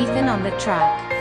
Ethan on the track.